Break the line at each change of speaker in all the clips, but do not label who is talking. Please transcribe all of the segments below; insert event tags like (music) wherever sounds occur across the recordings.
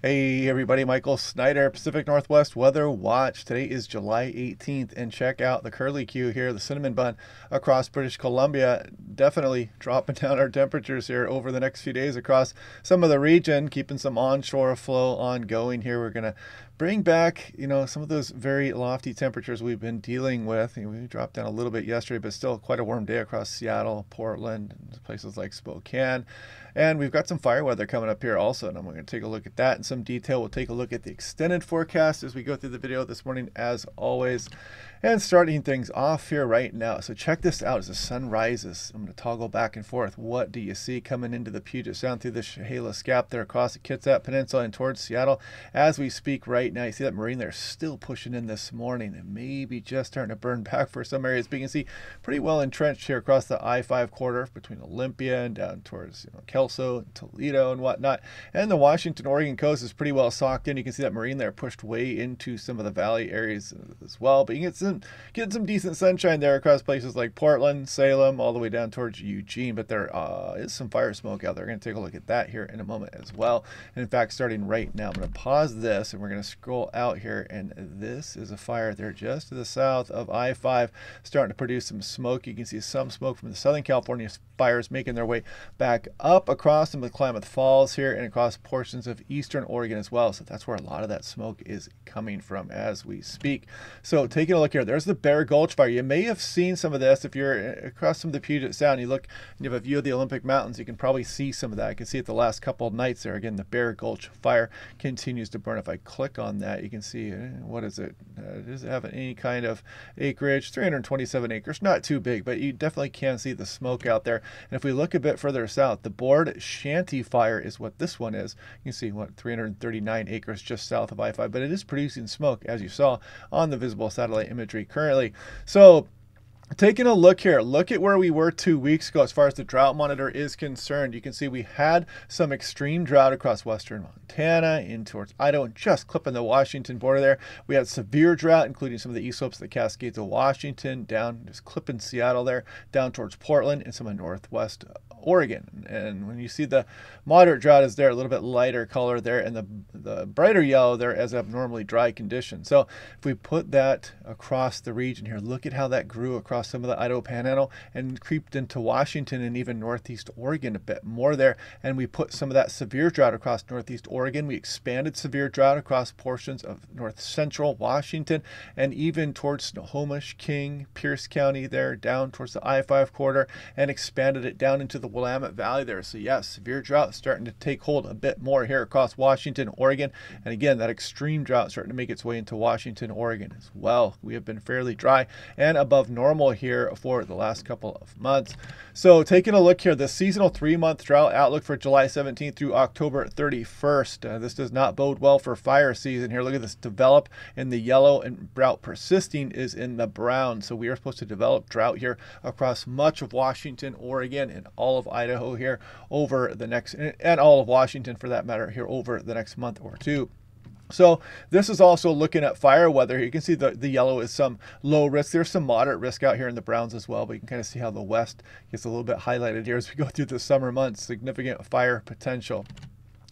Hey everybody, Michael Snyder, Pacific Northwest Weather Watch. Today is July 18th, and check out the curly Q here, the cinnamon bun across British Columbia. Definitely dropping (laughs) down our temperatures here over the next few days across some of the region, keeping some onshore flow ongoing here. We're going to bring back, you know, some of those very lofty temperatures we've been dealing with. We dropped down a little bit yesterday, but still quite a warm day across Seattle, Portland, places like Spokane. And we've got some fire weather coming up here also, and I'm going to take a look at that in some detail. We'll take a look at the extended forecast as we go through the video this morning, as always. And starting things off here right now. So check this out as the sun rises. I'm going to toggle back and forth. What do you see coming into the Puget Sound through the Chehalis Gap there across the Kitsap Peninsula and towards Seattle? As we speak right now, you see that marine there still pushing in this morning and maybe just starting to burn (laughs) back for some areas. But you can see pretty well entrenched here across the I-5 corridor between Olympia and down towards you know, Kelso, and Toledo and whatnot. And the Washington, Oregon coast is pretty well socked in. You can see that marine there pushed way into some of the valley areas as well. But you can see some getting some decent sunshine there across places like Portland, Salem, all the way down towards Eugene. But there uh, is some fire smoke out there. We're going to take a look at that here in a moment as well. And in fact, starting right now, I'm going to pause this and we're going to scroll out here. And this is a fire there just to the south of I-5 starting to produce some smoke. You can see some smoke from the Southern California fires making their way back up across the Klamath Falls here and across portions of eastern Oregon as well. So that's where a lot of that smoke is coming from as we speak. So taking a look here, there's the Bear Gulch fire. You may have seen some of this if you're across some of the Puget Sound. You look you have a view of the Olympic Mountains. You can probably see some of that. I can see it the last couple nights there. Again, the Bear Gulch fire continues to burn. If I click on that, you can see uh, what is it? Uh, does it have any kind of acreage? 327 acres, not too big, but you definitely can see the smoke out there. And if we look a bit further south, the Board Shanty fire is what this one is. You can see what 339 acres just south of I-5, but it is producing smoke as you saw on the visible satellite imagery currently currently. So taking a look here, look at where we were two weeks ago as far as the drought monitor is concerned. You can see we had some extreme drought across western Montana in towards Idaho and just clipping the Washington border there. We had severe drought, including some of the east slopes of the Cascades of Washington, down just clipping Seattle there, down towards Portland and some of northwest Oregon. And when you see the moderate drought is there, a little bit lighter color there, and the, the brighter yellow there as abnormally dry conditions. So if we put that across the region here, look at how that grew across some of the Idaho Panhandle and creeped into Washington and even northeast Oregon a bit more there. And we put some of that severe drought across northeast Oregon. We expanded severe drought across portions of north central Washington and even towards Snohomish, King, Pierce County there, down towards the I-5 corridor, and expanded it down into the the Willamette Valley there. So yes, severe drought starting to take hold a bit more here across Washington, Oregon. And again, that extreme drought starting to make its way into Washington, Oregon as well. We have been fairly dry and above normal here for the last couple of months. So taking a look here, the seasonal three-month drought outlook for July 17th through October 31st. Uh, this does not bode well for fire season here. Look at this develop in the yellow and drought persisting is in the brown. So we are supposed to develop drought here across much of Washington, Oregon, and all of Idaho here over the next, and all of Washington for that matter, here over the next month or two. So this is also looking at fire weather. You can see the, the yellow is some low risk. There's some moderate risk out here in the browns as well, but you can kind of see how the west gets a little bit highlighted here as we go through the summer months. Significant fire potential.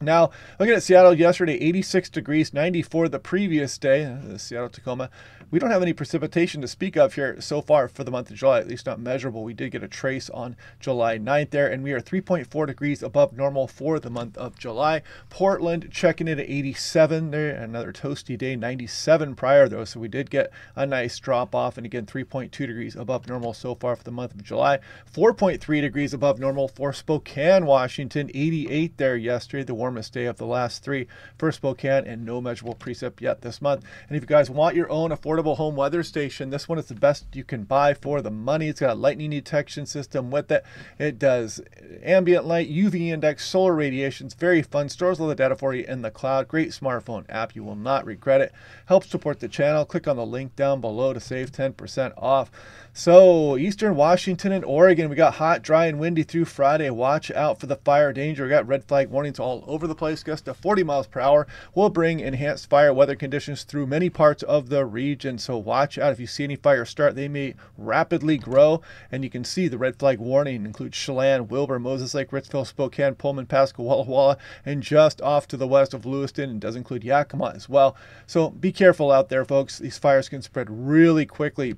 Now, looking at Seattle yesterday, 86 degrees, 94 the previous day, uh, Seattle Tacoma. We don't have any precipitation to speak of here so far for the month of July, at least not measurable. We did get a trace on July 9th there, and we are 3.4 degrees above normal for the month of July. Portland checking in at 87 there, another toasty day, 97 prior though, so we did get a nice drop off, and again, 3.2 degrees above normal so far for the month of July. 4.3 degrees above normal for Spokane, Washington, 88 there yesterday, the warmest day of the last three for Spokane, and no measurable precip yet this month. And if you guys want your own affordable home weather station. This one is the best you can buy for the money. It's got a lightning detection system with it. It does ambient light, UV index, solar radiation. It's very fun. Stores all the data for you in the cloud. Great smartphone app. You will not regret it. Helps support the channel. Click on the link down below to save 10% off. So, Eastern Washington and Oregon, we got hot, dry, and windy through Friday. Watch out for the fire danger. We got red flag warnings all over the place, gust to 40 miles per hour, will bring enhanced fire weather conditions through many parts of the region. So watch out if you see any fires start, they may rapidly grow. And you can see the red flag warning includes Chelan, Wilbur, Moses Lake, Ritzville, Spokane, Pullman, Pasco, Walla Walla, and just off to the west of Lewiston, and does include Yakima as well. So be careful out there, folks. These fires can spread really quickly.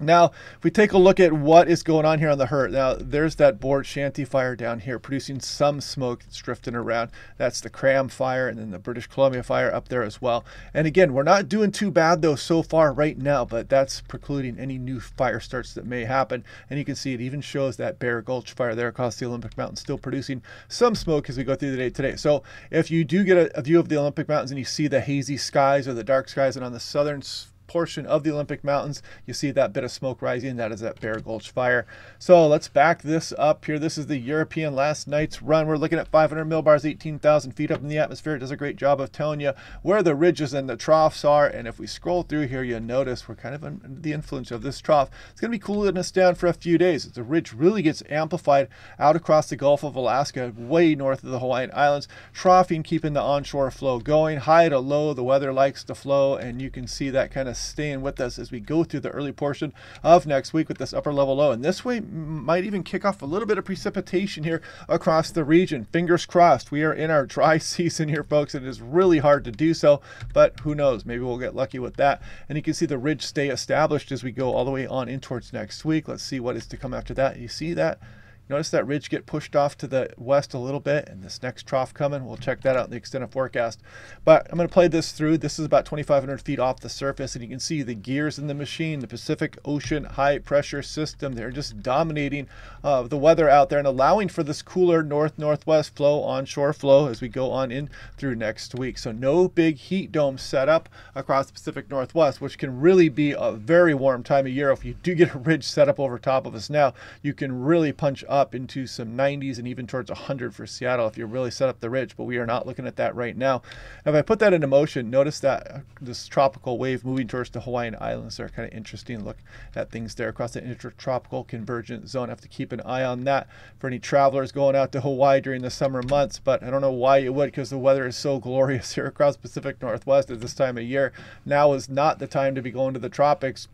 Now, if we take a look at what is going on here on the HRRR, now there's that board shanty fire down here producing some smoke that's drifting around. That's the Cram fire and then the British Columbia fire up there as well. And again, we're not doing too bad though so far right now, but that's precluding any new fire starts that may happen. And you can see it even shows that Bear Gulch fire there across the Olympic Mountains still producing some smoke as we go through the day today. So if you do get a, a view of the Olympic Mountains and you see the hazy skies or the dark skies and on the southern portion of the Olympic Mountains. You see that bit of smoke rising. That is that Bear Gulch fire. So let's back this up here. This is the European last night's run. We're looking at 500 millibars, 18,000 feet up in the atmosphere. It does a great job of telling you where the ridges and the troughs are. And if we scroll through here, you'll notice we're kind of under the influence of this trough. It's going to be cooling us down for a few days. The ridge really gets amplified out across the Gulf of Alaska, way north of the Hawaiian Islands, troughing, keeping the onshore flow going. High to low, the weather likes to flow, and you can see that kind of staying with us as we go through the early portion of next week with this upper level low. And this way might even kick off a little bit of precipitation here across the region. Fingers crossed. We are in our dry (laughs) season here, folks. It is really hard to do so, but who knows? Maybe we'll get lucky with that. And you can see the ridge stay established as we go all the way on in towards next week. Let's see what is to come after that. You see that? Notice that ridge get pushed off to the west a little bit and this next trough coming. We'll check that out in the extended forecast. But I'm going to play this through. This is about 2,500 feet off the surface and you can see the gears in the machine, the Pacific Ocean high pressure system. They're just dominating uh, the weather out there and allowing for this cooler north-northwest flow, onshore flow as we go on in through next week. So no big heat dome set up across the Pacific Northwest, which can really be a very warm time of year. If you do get a ridge set up over top of us now, you can really punch up up into some 90s and even towards 100 for Seattle if you really set up the ridge, but we are not looking at that right now. If I put that into motion, notice that uh, this tropical wave moving towards the Hawaiian Islands are kind of interesting. Look at things there across the intertropical convergence zone. I have to keep an eye on that for any travelers going out to Hawaii during the summer months, but I don't know why you would because the weather is so (laughs) glorious here across Pacific Northwest at this time of year. Now is not the time to be going to the tropics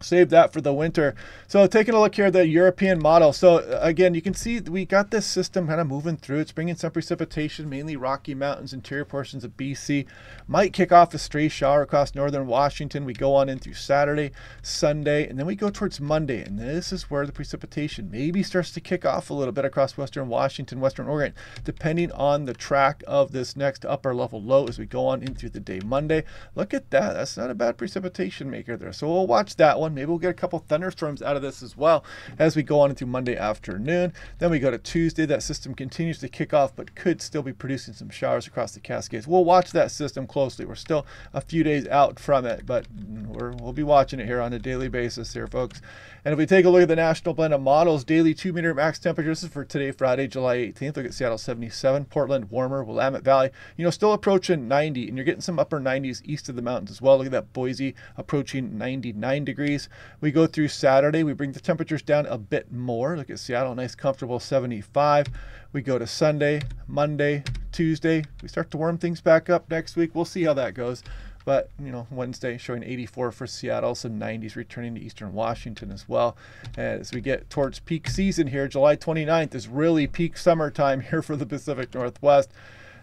save that for the winter. So taking a look here at the European model. So uh, again, you can see we got this system kind of moving through. It's bringing some precipitation, mainly Rocky Mountains, interior portions of BC. Might kick off a stray shower across northern Washington. We go on in through Saturday, Sunday, and then we go towards Monday. And this is where the precipitation maybe starts to kick off a little bit across western Washington, western Oregon, depending on the track of this next upper level low as we go on in through the day Monday. Look at that. That's not a bad precipitation maker there. So we'll watch that one Maybe we'll get a couple thunderstorms out of this as well as we go on into Monday afternoon. Then we go to Tuesday. That system continues to kick off, but could still be producing some showers across the Cascades. We'll watch that system closely. We're still a few days out from it, but we will be watching it here on a daily basis here, folks. And if we take a look at the National Blend of Models, daily 2 meter max temperatures for today, Friday, July 18th. Look at Seattle 77, Portland warmer, Willamette Valley, you know, still approaching 90, and you're getting some upper 90s east of the mountains as well. Look at that Boise approaching 99 degrees. We go through Saturday, we bring the temperatures down a bit more. Look at Seattle, nice comfortable 75. We go to Sunday, Monday, Tuesday. We start to warm things back up next week. We'll see how that goes. But, you know, Wednesday showing 84 for Seattle, some 90s returning to Eastern Washington as well. As we get towards peak season here, July 29th is really peak summertime (laughs) here for the Pacific Northwest.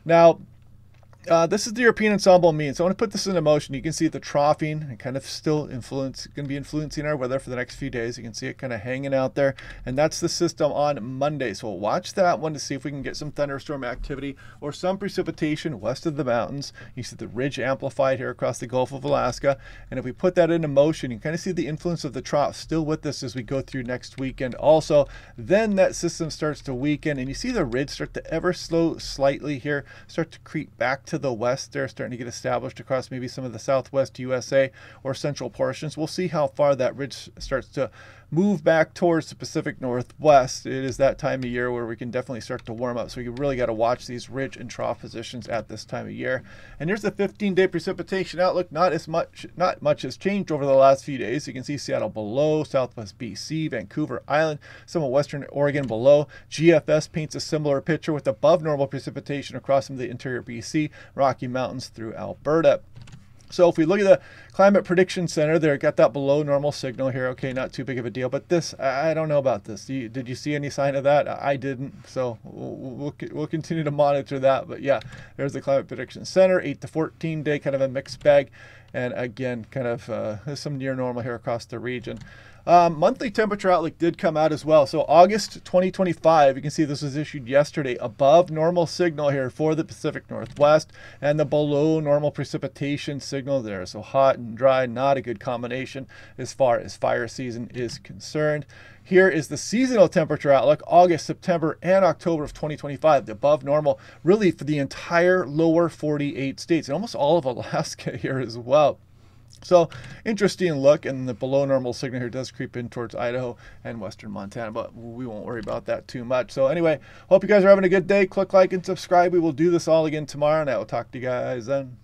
Now, uh, this is the European Ensemble mean. So I want to put this into motion. You can see the troughing and kind of still influence, going to be influencing our weather for the next few days. You can see it kind of hanging out there. And that's the system on Monday. So we'll watch that one to see if we can get some thunderstorm activity or some precipitation west of the mountains. You see the ridge amplified here across the Gulf of Alaska. And if we put that into motion, you kind of see the influence of the trough still with us as we go through next weekend. Also, then that system starts to weaken and you see the ridge start to ever slow slightly here, start to creep back to the west there, starting to get established across maybe some of the southwest USA or central portions. We'll see how far that ridge starts to move back towards the Pacific Northwest. It is that time of year where we can definitely start to warm up. So you really got to watch these ridge and trough positions at this time of year. And here's the 15-day precipitation outlook. Not as much, not much has changed over the last few days. You can see Seattle below, Southwest BC, Vancouver Island, some of Western Oregon below. GFS paints a similar picture with above normal precipitation across some of the interior BC, Rocky Mountains through Alberta. So if we look at the Climate Prediction Center, they got that below normal signal here. Okay, not too big of a deal. But this, I don't know about this. Did you see any sign of that? I didn't. So we'll, we'll, we'll continue to monitor that. But yeah, there's the Climate Prediction Center, 8 to 14 day, kind of a mixed bag. And again, kind of uh, some near normal here across the region. Um, monthly temperature outlook did come out as well. So August 2025, you can see this was issued yesterday, above normal signal here for the Pacific Northwest and the below normal precipitation signal there. So hot and dry, not a good combination as far as fire season is concerned. Here is the seasonal temperature outlook, August, September, and October of 2025, the above normal, really for the entire lower 48 states and almost all of Alaska (laughs) here as well. So interesting look, and the below normal signal here does creep in towards Idaho and western Montana, but we won't worry about that too much. So anyway, hope you guys are having a good day. Click like and subscribe. We will do this all again tomorrow, and I will talk to you guys then.